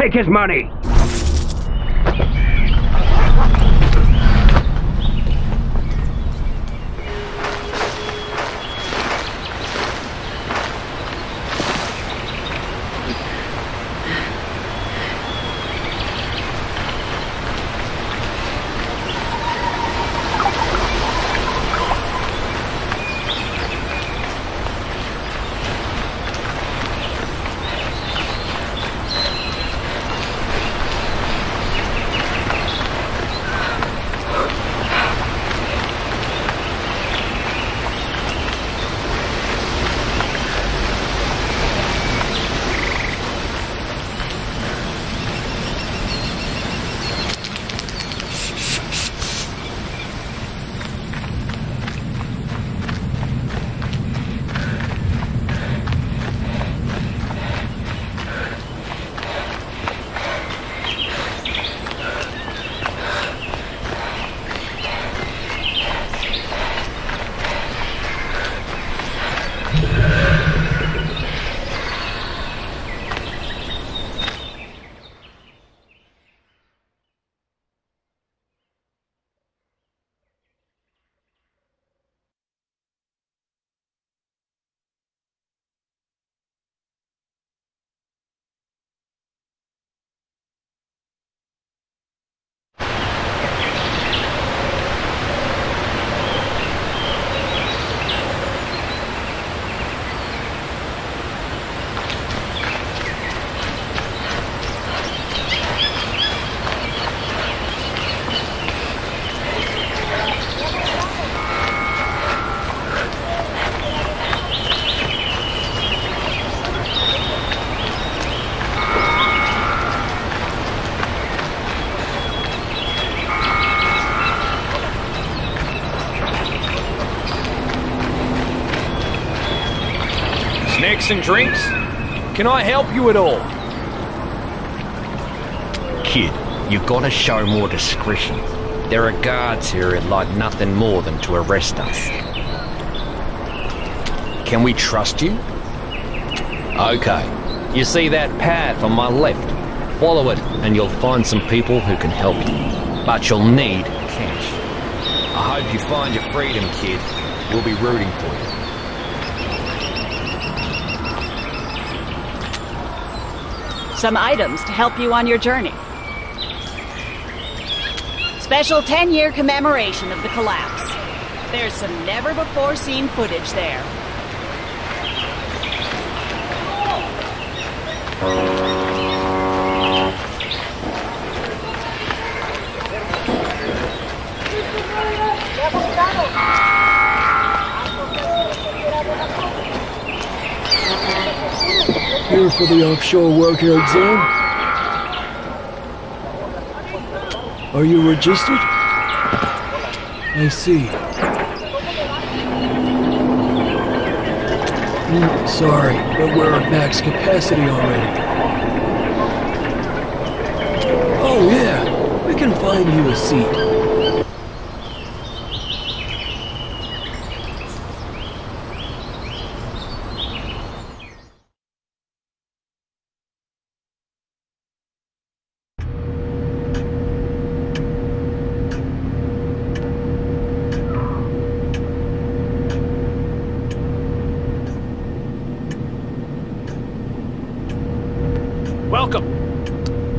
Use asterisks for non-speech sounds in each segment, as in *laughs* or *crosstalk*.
take his money! And drinks? Can I help you at all? Kid, you've gotta show more discretion. There are guards here who'd like nothing more than to arrest us. Can we trust you? Okay. You see that path on my left? Follow it, and you'll find some people who can help you. But you'll need cash. I hope you find your freedom, kid. We'll be rooting for you. Some items to help you on your journey. Special 10 year commemoration of the collapse. There's some never before seen footage there. For the offshore worker exam. Are you registered? I see. Mm, sorry, but we're at max capacity already. Oh yeah, we can find you a seat. Welcome.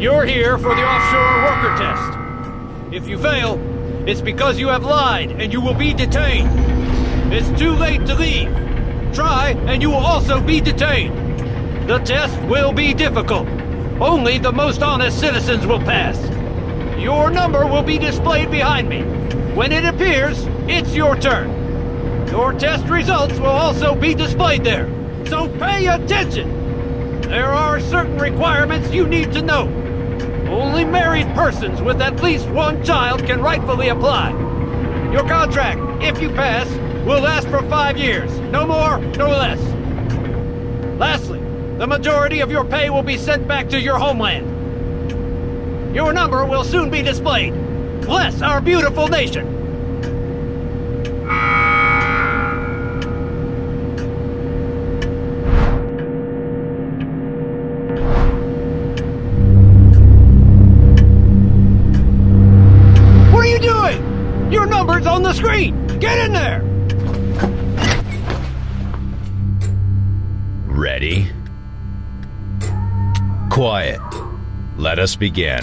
You're here for the offshore worker test. If you fail, it's because you have lied and you will be detained. It's too late to leave. Try and you will also be detained. The test will be difficult. Only the most honest citizens will pass. Your number will be displayed behind me. When it appears, it's your turn. Your test results will also be displayed there. So pay attention! There are certain requirements you need to know. Only married persons with at least one child can rightfully apply. Your contract, if you pass, will last for five years. No more, no less. Lastly, the majority of your pay will be sent back to your homeland. Your number will soon be displayed. Bless our beautiful nation! the screen! Get in there! Ready? Quiet. Let us begin.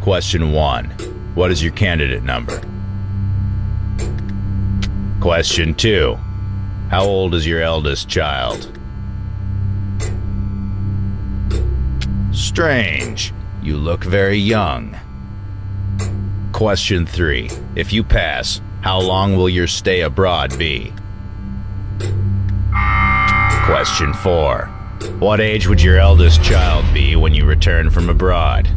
Question one What is your candidate number? Question two How old is your eldest child? Strange. You look very young. Question 3. If you pass, how long will your stay abroad be? Question 4. What age would your eldest child be when you return from abroad?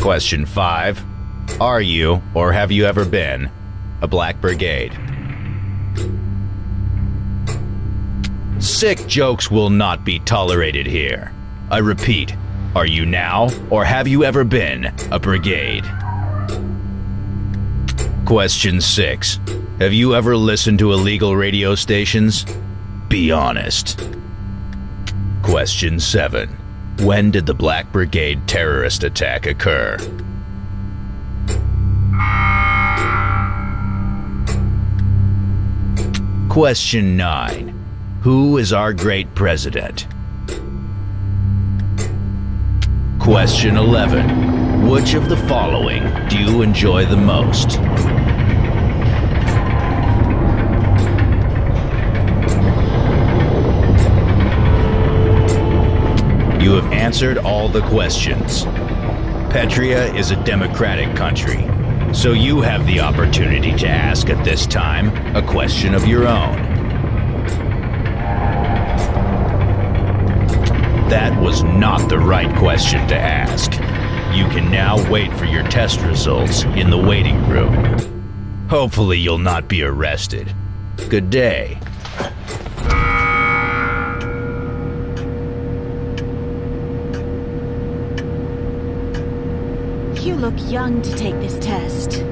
Question 5. Are you, or have you ever been, a Black Brigade? Sick jokes will not be tolerated here. I repeat, are you now, or have you ever been, a brigade? Question 6. Have you ever listened to illegal radio stations? Be honest. Question 7. When did the Black Brigade terrorist attack occur? Question 9. Who is our great president? Question 11. Which of the following do you enjoy the most? You have answered all the questions. Petria is a democratic country, so you have the opportunity to ask at this time a question of your own. That was not the right question to ask. You can now wait for your test results in the waiting room. Hopefully, you'll not be arrested. Good day. You look young to take this test.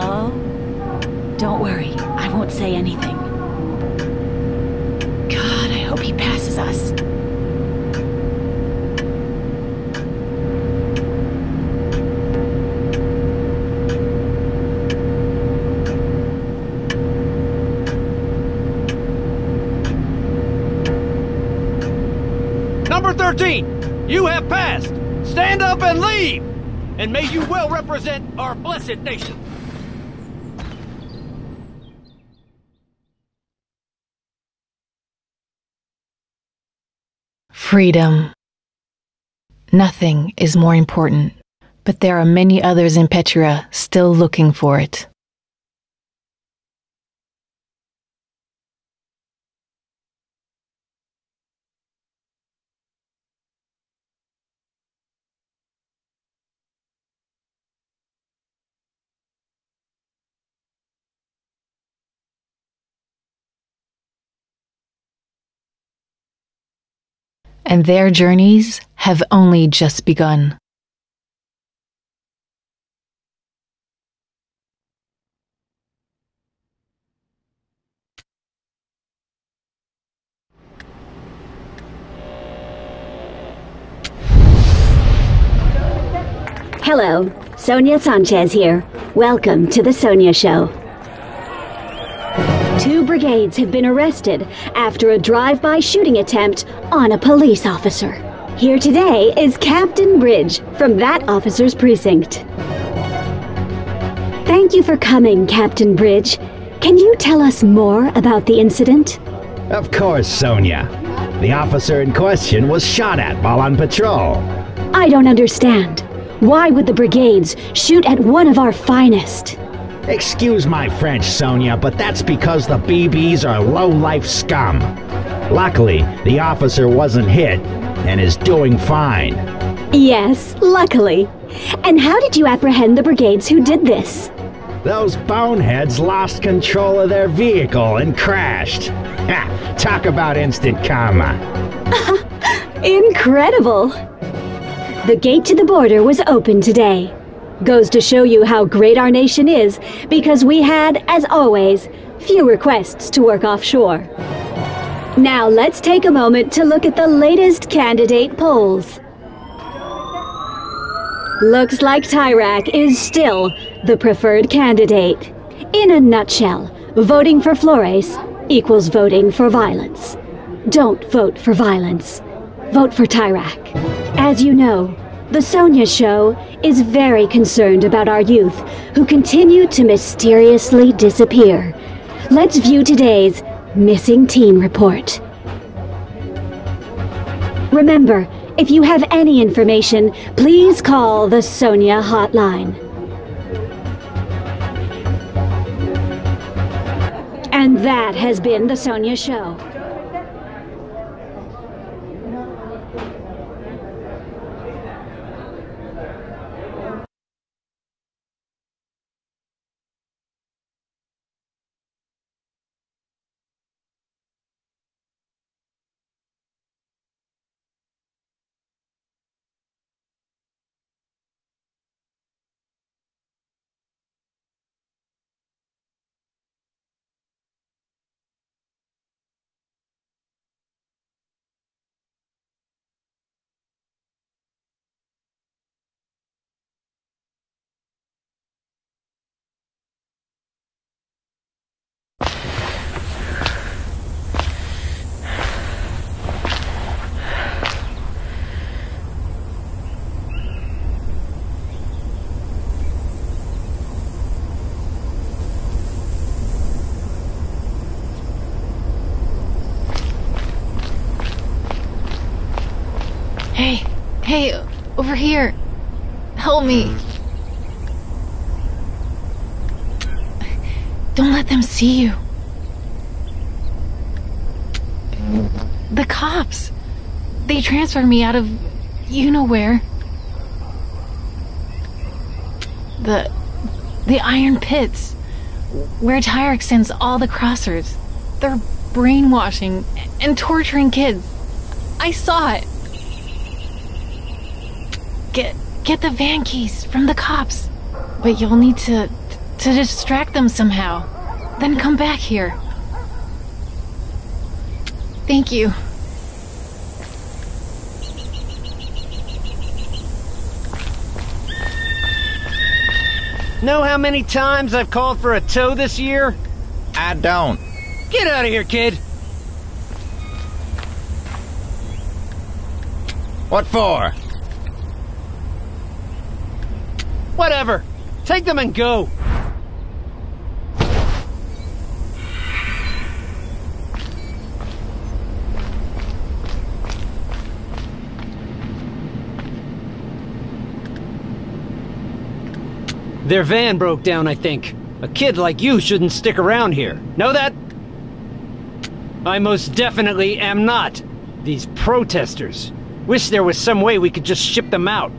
Oh, don't worry. I won't say anything. God, I hope he passes us. Number 13, you have passed. Stand up and leave. And may you well represent our blessed nation. Freedom. Nothing is more important, but there are many others in Petria still looking for it. And their journeys have only just begun. Hello, Sonia Sanchez here. Welcome to the Sonia Show. Two brigades have been arrested after a drive by shooting attempt on a police officer. Here today is Captain Bridge from that officer's precinct. Thank you for coming, Captain Bridge. Can you tell us more about the incident? Of course, Sonia. The officer in question was shot at while on patrol. I don't understand. Why would the brigades shoot at one of our finest? Excuse my French, Sonia, but that's because the BBs are low-life scum. Luckily, the officer wasn't hit and is doing fine. Yes, luckily. And how did you apprehend the brigades who did this? Those boneheads lost control of their vehicle and crashed. Ha! Talk about instant karma. *laughs* Incredible! The gate to the border was open today. Goes to show you how great our nation is because we had, as always, few requests to work offshore. Now let's take a moment to look at the latest candidate polls. Looks like Tyrak is still the preferred candidate. In a nutshell, voting for Flores equals voting for violence. Don't vote for violence. Vote for Tyrak. As you know, the Sonia Show is very concerned about our youth who continue to mysteriously disappear. Let's view today's Missing Teen Report. Remember, if you have any information, please call the Sonia hotline. And that has been the Sonia Show. Hey, over here. Help me. Don't let them see you. The cops. They transferred me out of you know where. The the iron pits where Tyrak sends all the crossers. They're brainwashing and torturing kids. I saw it. Get get the van keys from the cops. But you'll need to to distract them somehow. Then come back here. Thank you. Know how many times I've called for a tow this year? I don't. Get out of here, kid! What for? Whatever. Take them and go. Their van broke down, I think. A kid like you shouldn't stick around here. Know that? I most definitely am not. These protesters. Wish there was some way we could just ship them out.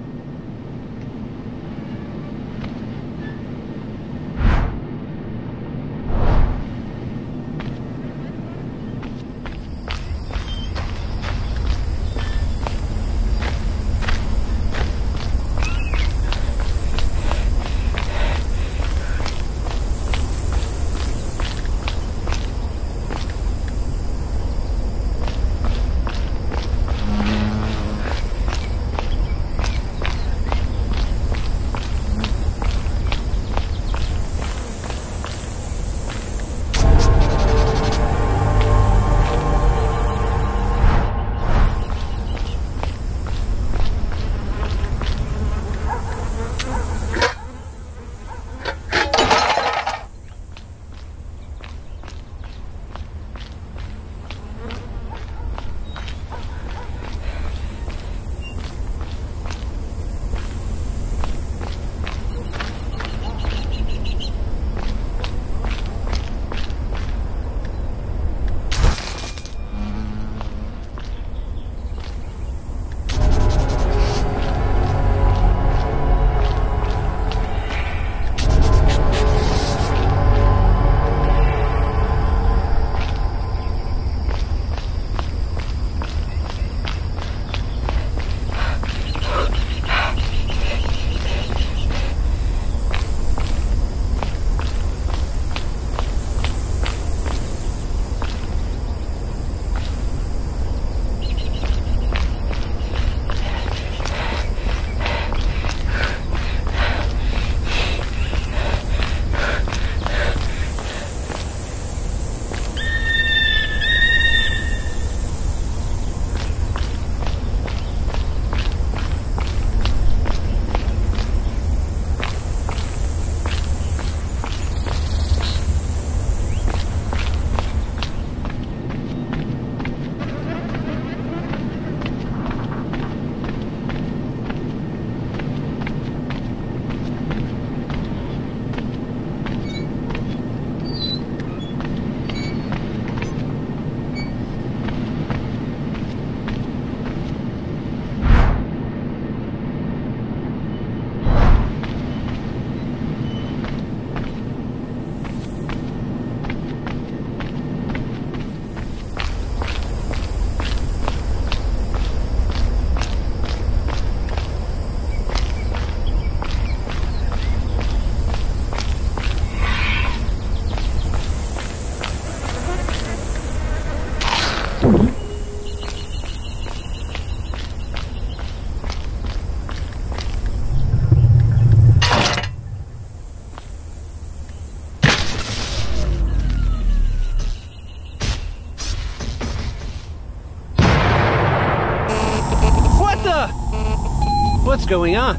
Going on?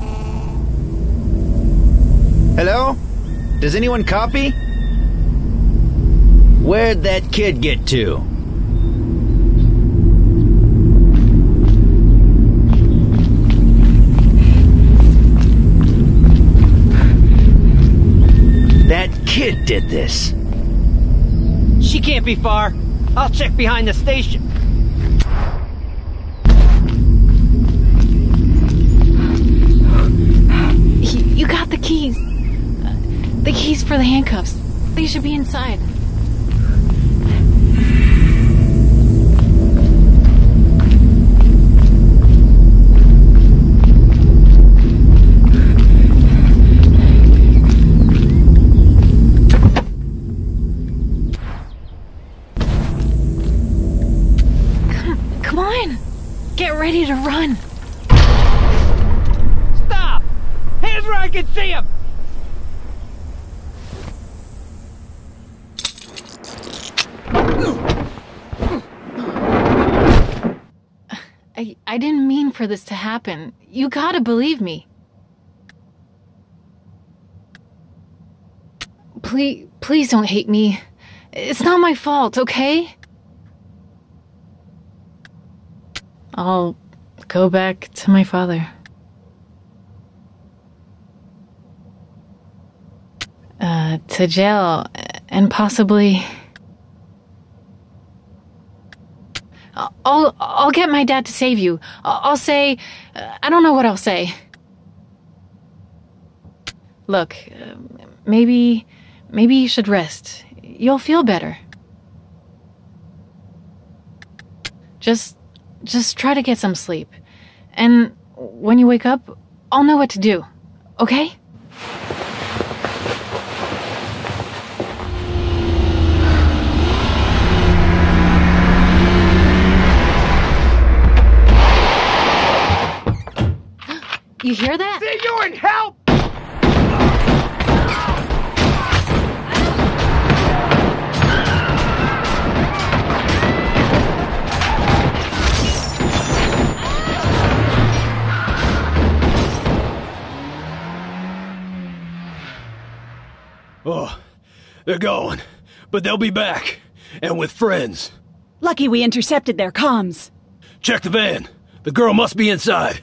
Hello? Does anyone copy? Where'd that kid get to? That kid did this. She can't be far. I'll check behind the station. You got the keys. The keys for the handcuffs. They should be inside. Come on. Get ready to run. Where I can see him! I, I didn't mean for this to happen. You gotta believe me. Please, please don't hate me. It's not my fault, okay? I'll go back to my father. Uh, to jail, and possibly. I'll I'll get my dad to save you. I'll, say uh, I don't know what I'll say. Look, uh, maybe maybe you should rest. You'll feel better. Just just try to get some sleep. And when you wake up, I'll know what to do. Okay? You hear that? See you and help! Oh, they're going. But they'll be back. And with friends. Lucky we intercepted their comms. Check the van. The girl must be inside.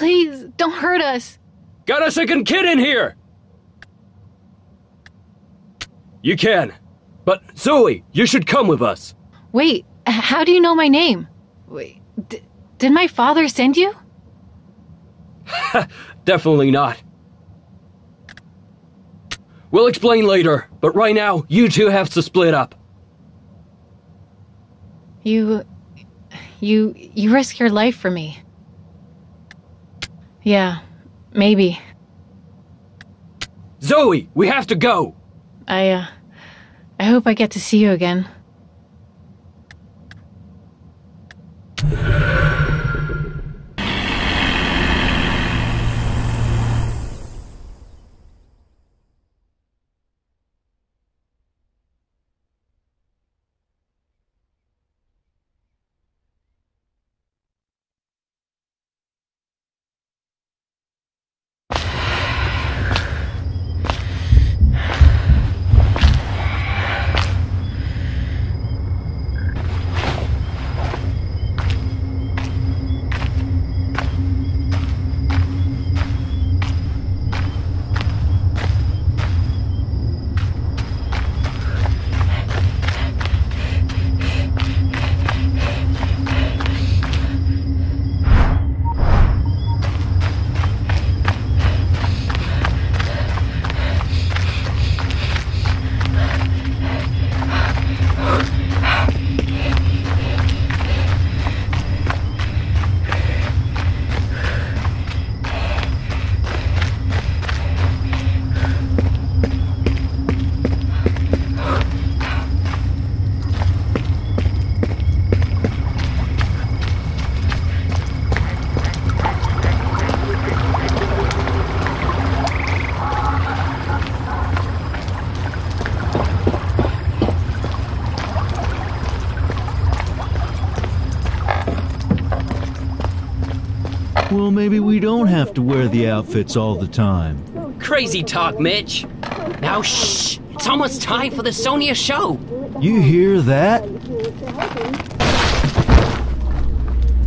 Please, don't hurt us. Got a second kid in here! You can. But Zoe, you should come with us. Wait, how do you know my name? Wait, d- did my father send you? *laughs* Definitely not. We'll explain later, but right now, you two have to split up. You. You. You risk your life for me. Yeah, maybe. Zoe, we have to go! I, uh. I hope I get to see you again. Well, maybe we don't have to wear the outfits all the time. Crazy talk, Mitch. Now, shh! It's almost time for the Sonia show. You hear that?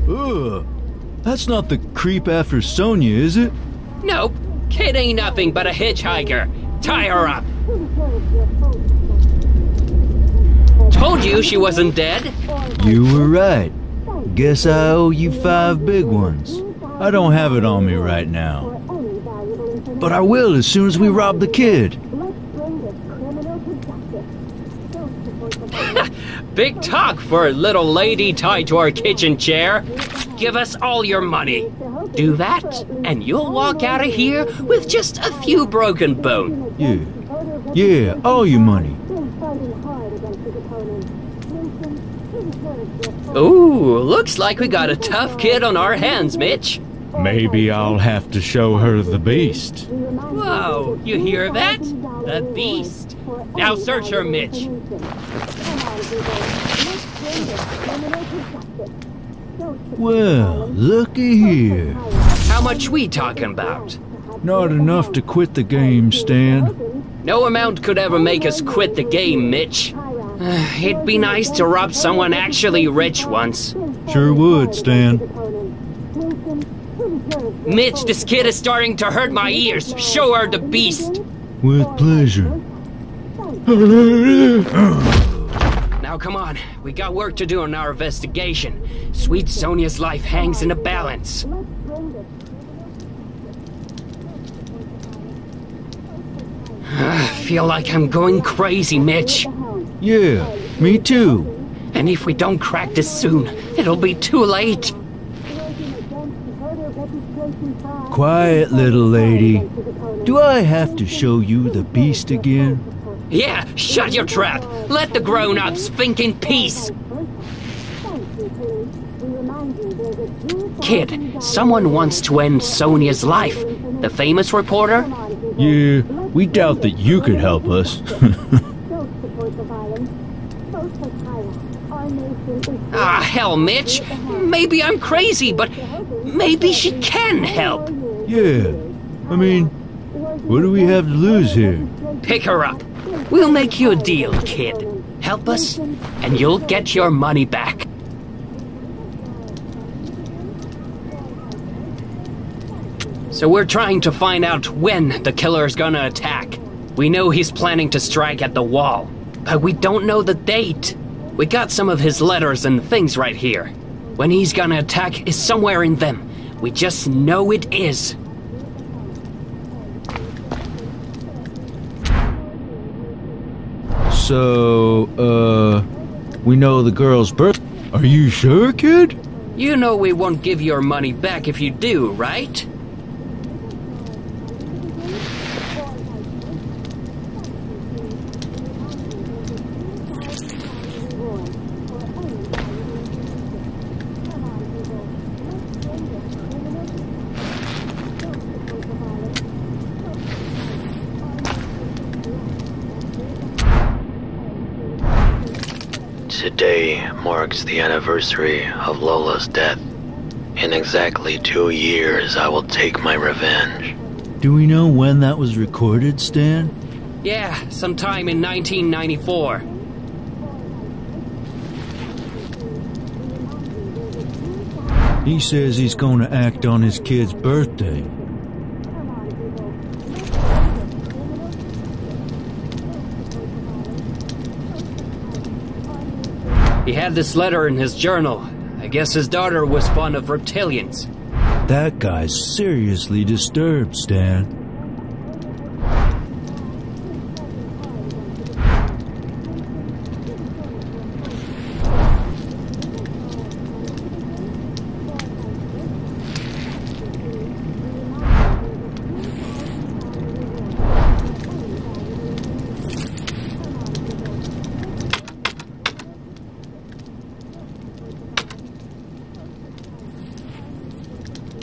Ugh. That's not the creep after Sonia, is it? Nope. Kid ain't nothing but a hitchhiker. Tie her up. Told you she wasn't dead. You were right. Guess I owe you five big ones. I don't have it on me right now. But I will as soon as we rob the kid. *laughs* Big talk for a little lady tied to our kitchen chair. Give us all your money. Do that, and you'll walk out of here with just a few broken bones. Yeah. Yeah, all your money. Ooh, looks like we got a tough kid on our hands, Mitch. Maybe I'll have to show her the beast. Whoa, you hear that? The beast. Now search her, Mitch. Well, looky here. How much we talking about? Not enough to quit the game, Stan. No amount could ever make us quit the game, Mitch. *sighs* It'd be nice to rob someone actually rich once. Sure would, Stan. Mitch, this kid is starting to hurt my ears. Show her the beast. With pleasure. Now come on, we got work to do on our investigation. Sweet Sonia's life hangs in a balance. I *sighs* feel like I'm going crazy, Mitch. Yeah, me too. And if we don't crack this soon, it'll be too late. Quiet, little lady. Do I have to show you the beast again? Yeah, shut your trap. Let the grown-ups think in peace. Kid, someone wants to end Sonia's life. The famous reporter? Yeah, we doubt that you could help us. *laughs* ah, hell, Mitch. Maybe I'm crazy, but maybe she can help. Yeah, I mean, what do we have to lose here? Pick her up. We'll make you a deal, kid. Help us, and you'll get your money back. So we're trying to find out when the killer's gonna attack. We know he's planning to strike at the wall, but we don't know the date. We got some of his letters and things right here. When he's gonna attack is somewhere in them. We just know it is. So, uh, we know the girl's birth. Are you sure, kid? You know we won't give your money back if you do, right? Today marks the anniversary of Lola's death. In exactly two years, I will take my revenge. Do we know when that was recorded, Stan? Yeah, sometime in 1994. He says he's going to act on his kid's birthday. He had this letter in his journal. I guess his daughter was fond of reptilians. That guy's seriously disturbed, Stan.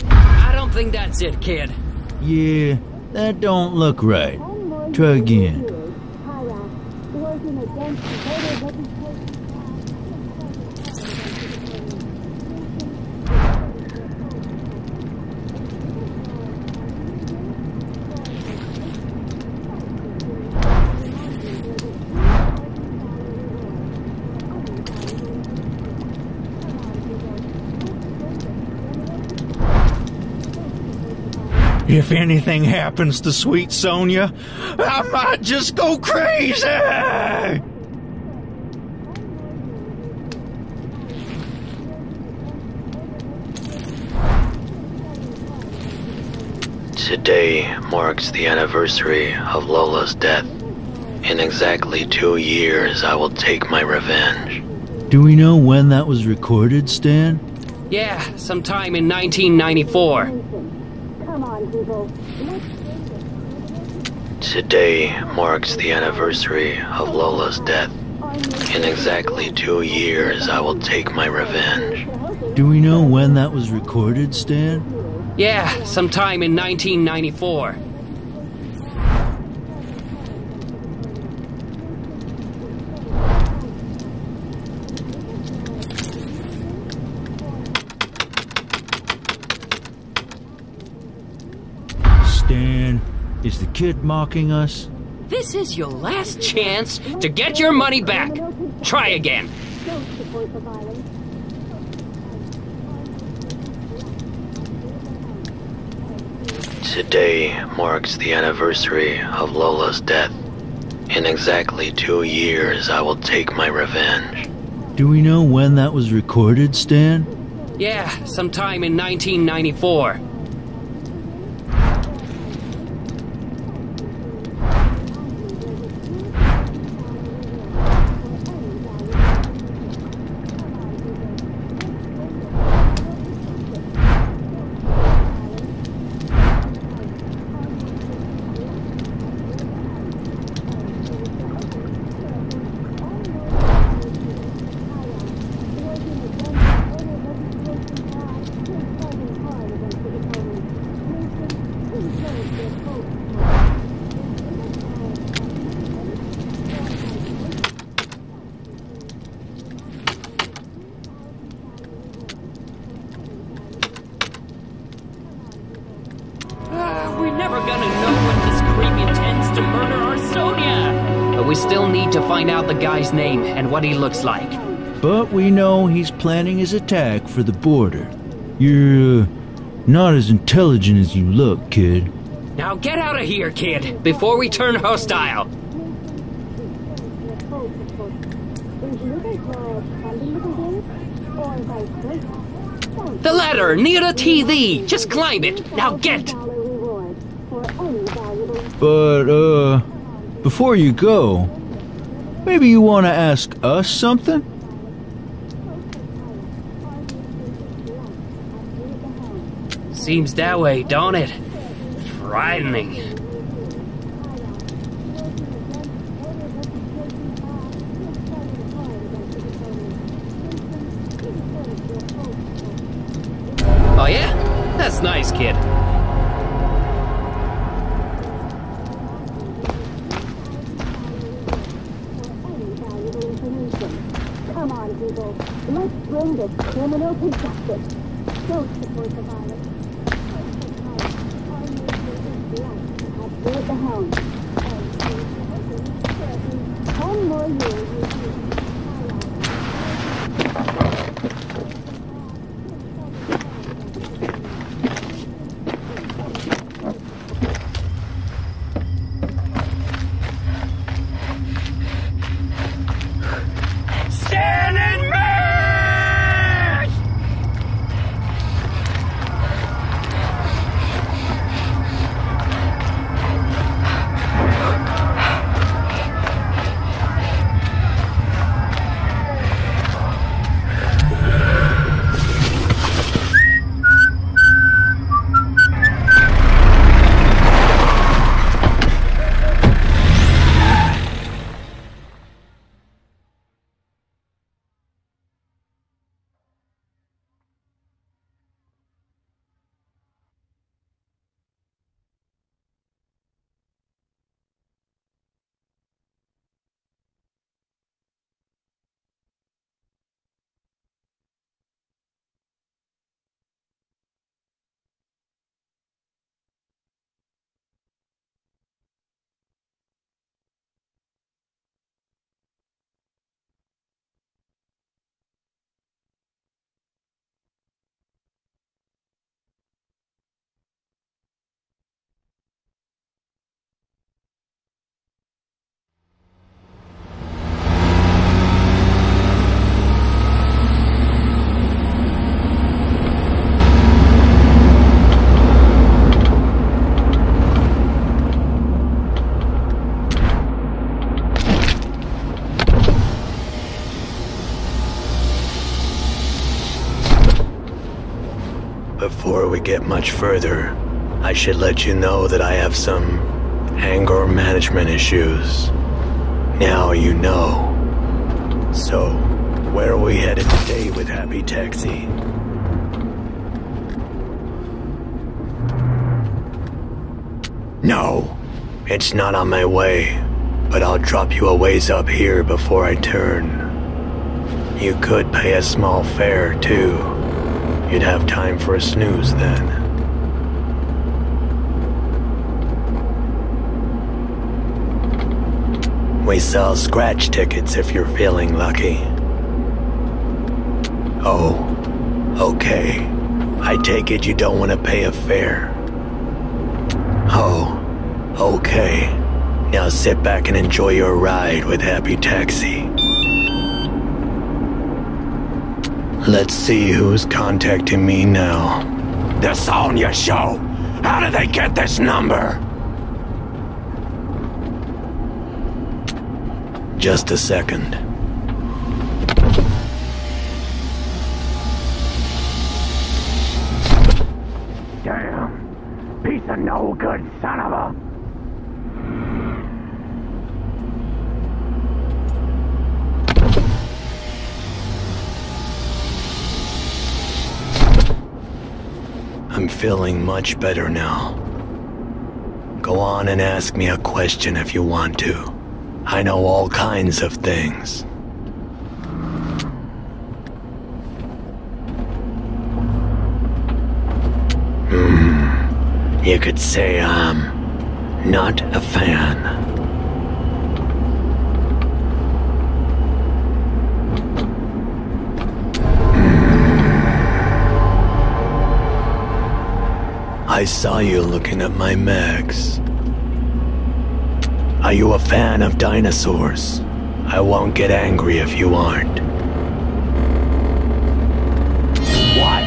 I don't think that's it, kid. Yeah, that don't look right. Try again. If anything happens to sweet Sonia, I might just go crazy! Today marks the anniversary of Lola's death. In exactly two years, I will take my revenge. Do we know when that was recorded, Stan? Yeah, sometime in 1994. Come on, people. Today marks the anniversary of Lola's death. In exactly two years, I will take my revenge. Do we know when that was recorded, Stan? Yeah, sometime in 1994. Stan, is the kid mocking us? This is your last chance to get your money back. Try again. Don't support the violence. Today marks the anniversary of Lola's death. In exactly two years, I will take my revenge. Do we know when that was recorded, Stan? Yeah, sometime in 1994. Find out the guy's name and what he looks like. But we know he's planning his attack for the border. You're uh, not as intelligent as you look, kid. Now get out of here, kid, before we turn hostile. The ladder near the TV. Just climb it. Now get. But, uh, before you go, maybe you want to ask us something? Seems that way, don't it? Frightening. To justice. Don't support the violence. Stay we get much further, I should let you know that I have some anger management issues. Now you know. So, where are we headed today with Happy Taxi? No, it's not on my way, but I'll drop you a ways up here before I turn. You could pay a small fare, too. You'd have time for a snooze then. We sell scratch tickets if you're feeling lucky. Oh, okay. I take it you don't want to pay a fare. Oh, okay. Now sit back and enjoy your ride with Happy Taxi. Let's see who's contacting me now. The Sonya Show! How did they get this number? Just a second. Damn. Piece of no good son of a... feeling much better now. Go on and ask me a question if you want to. I know all kinds of things. Hmm. You could say I'm not a fan. I saw you looking at my mags. Are you a fan of dinosaurs? I won't get angry if you aren't. What?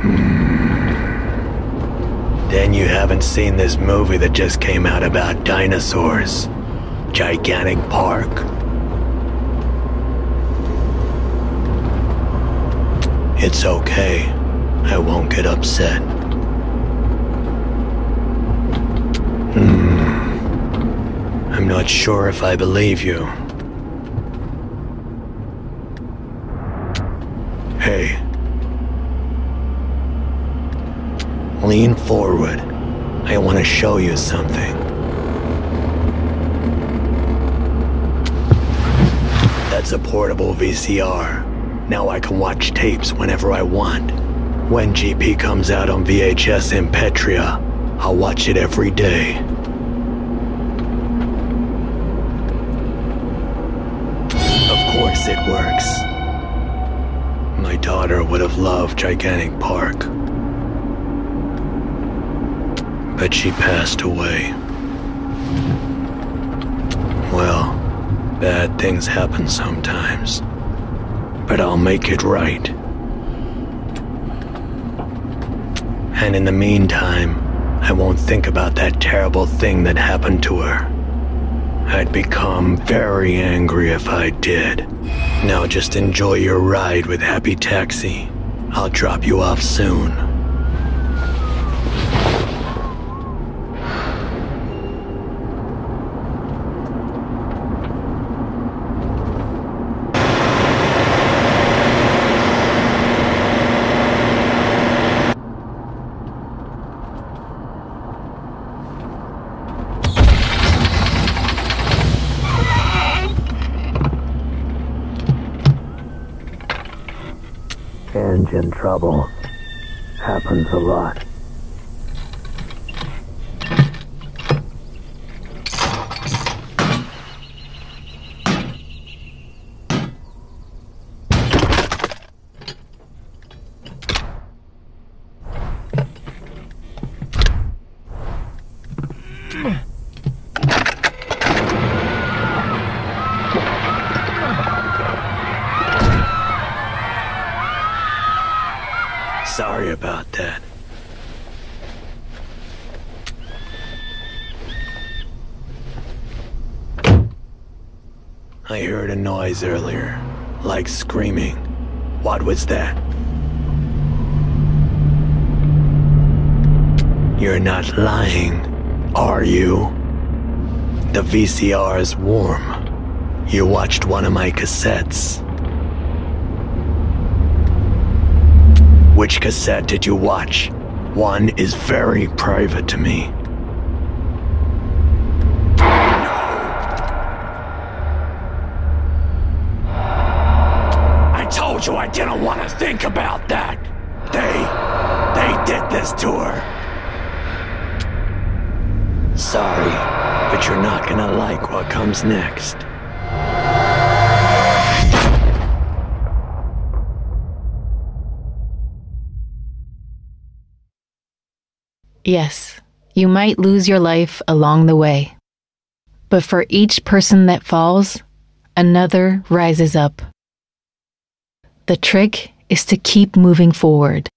Hmm. Then you haven't seen this movie that just came out about dinosaurs. Gigantic Park. It's okay. I won't get upset. Hmm. I'm not sure if I believe you. Hey. Lean forward. I want to show you something. That's a portable VCR. Now I can watch tapes whenever I want. When GP comes out on VHS in Petria, I'll watch it every day. Of course it works. My daughter would have loved Gigantic Park. But she passed away. Well, bad things happen sometimes. But I'll make it right. And in the meantime, I won't think about that terrible thing that happened to her. I'd become very angry if I did. Now just enjoy your ride with Happy Taxi. I'll drop you off soon. Trouble. Happens a lot. Sorry about that. I heard a noise earlier, like screaming. What was that? You're not lying, are you? The VCR is warm. You watched one of my cassettes. Which cassette did you watch? One is very private to me. I told you I didn't want to think about that. They. they did this to her. Sorry, but you're not gonna like what comes next. Yes, you might lose your life along the way. But for each person that falls, another rises up. The trick is to keep moving forward.